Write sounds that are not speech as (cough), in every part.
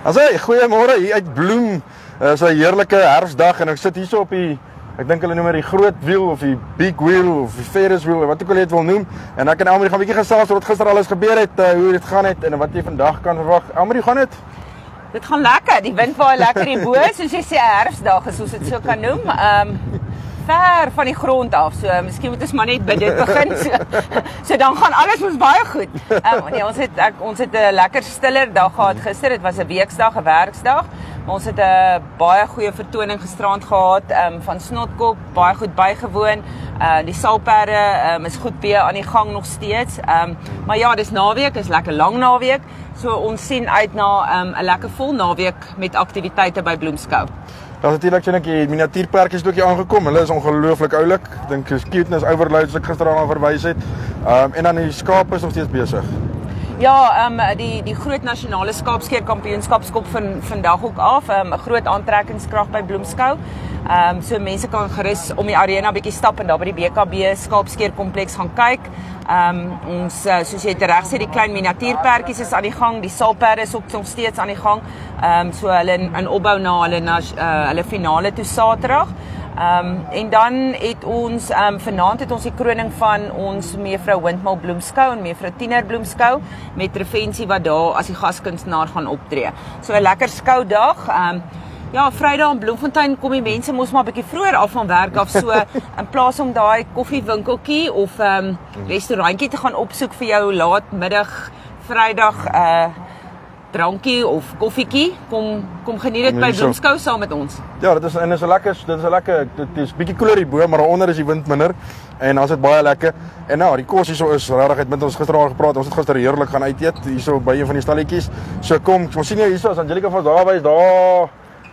Asai, goeiemôre hier uit Bloem. Dit is 'n heerlike herfsdag en ek sit hierso op die ek dink hulle noem dit die groot wiel of die big wheel of die Ferris wheel, wat ook al jy dit wil noem. En ek en Elmarie gaan 'n bietjie gesels oor wat gister alles gebeur het, uh, hoe dit gaan het en wat jy vandag kan verwag. Elmarie, gaan dit? Dit gaan lekker. Die wind waai lekker hier bo, soos jy sê herfsdag is soos dit so kan noem. Ehm um, ver van die grond af. So miskien moet ons maar net by dit begin. (laughs) So, so dan gaan alles ons baie goed. Um, nee, ons het ek, ons het 'n lekker stiller dag gehad gister. Dit was 'n weekdag, 'n werksdag. Maar ons het 'n baie goeie vertoning gisterand gehad um, van Snotkop, baie goed bygewoon. Uh die salperde um, is goed weer aan die gang nog steeds. Um, maar ja, dis naweek, is lekker lang naweek. So ons sien uit na 'n um, lekker vol naweek met aktiwiteite by Bloemskou. Dan natuurlik sien ek die miniatuurperk is ook hier aangekom. Hulle is ongelooflik oulik. Ek dink cuteness overload as ek gisteraan verwys het. Ehm um, en dan die skape is nog steeds besig. Ja, ehm um, die die groot nasionale skaapskeer kampioenskap skop van vandag ook af. Ehm um, 'n groot aantrekkingskrag by Bloemskou. Ehm um, so mense kan gerus om die arena bietjie stap en daar by die BKB skaapskeer kompleks gaan kyk. Ehm um, ons uh, soos jy reg sê die klein miniatuurperdjies is aan die gang, die salperde is ook nog steeds aan die gang. Ehm um, so hulle in, in opbou na hulle na uh, hulle finale toe Saterdag. Ehm um, en dan het ons ehm um, vanaand het ons die kroning van ons mevrou Windmal Bloemskou en mevrou Tiener Bloemskou met Revensie wat daar as die gaskunstenaar gaan optree. So 'n lekker skou dag. Ehm um, Ja, Vrydag in Bloemfontein kom die mense mos maar 'n bietjie vroeër af van werk af so (laughs) in plaas om daai koffiewinkeltjie of 'n um, restaurantjie te gaan opsoek vir jou laatmiddag Vrydag 'n uh, drankie of koffietjie, kom kom geniet dit by Bloemskou saam met ons. Ja, dit is en is 'n lekker dit is 'n lekker dit is bietjie koeler hierbo, maar onder is die wind minder en is dit baie lekker. En nou, die kos hierso is regtig het met ons gisteraand gepraat. Ons het gister heerlik gaan uit eet hierso by een van die stalletjies. So kom, ons sien jou hierso as Angelika van daar wys daar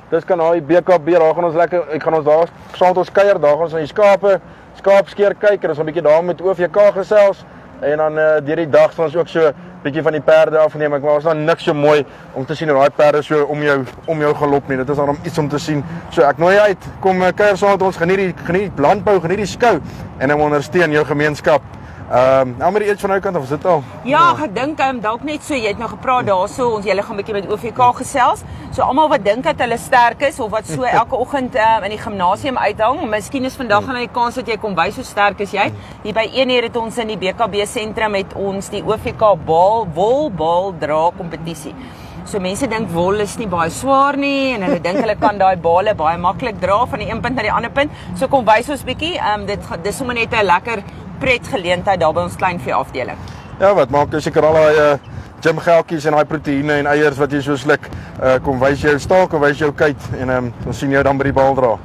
Dis kan hy BKB, daar gaan ons lekker, ek gaan ons daar saam met ons kuier, daar gaan ons na die skape, skaapskeer kyk en ons 'n bietjie daar met OVK gesels en dan uh, deur die dag gaan ons ook so bietjie van die perde afneem. Ek maar ons dan niks so mooi om te sien hoe daai perde so om jou om jou galop nie. Dit is dan om iets om te sien. So ek nooi uit, kom uh, kuier saam met ons, geniet die geniet landbou, geniet die skou en dan ondersteun jou gemeenskap. Ehm, um, nou maar eers van nou kant of is dit al? Ja, ek dink ehm um, dalk net so jy het nou gepraat daarso, ons julle gaan 'n bietjie met OVK gesels. So almal wat dink dat hulle sterk is of wat so (laughs) elke oggend ehm um, in die gimnasium uithang, miskien is vandag gaan hy kans dat jy kom wys hoe sterk is jy. Hier by eenheid het ons in die BKB sentrum met ons die OVK bal wolbal dra kompetisie. So mense dink wol is nie baie swaar nie en hulle dink hulle kan daai bale baie maklik dra van die een punt na die ander punt. So kom wys ons bietjie. Ehm um, dit dis sommer net 'n lekker pret geleentheid daar by ons kleinvee afdeling. Ja, wat maak jy seker al daai uh, gym geldjies en daai proteïene en eiers wat jy so sluk, uh, kom wys jou staak en wys jou kyk en um, ons sien jou dan by die bal dra.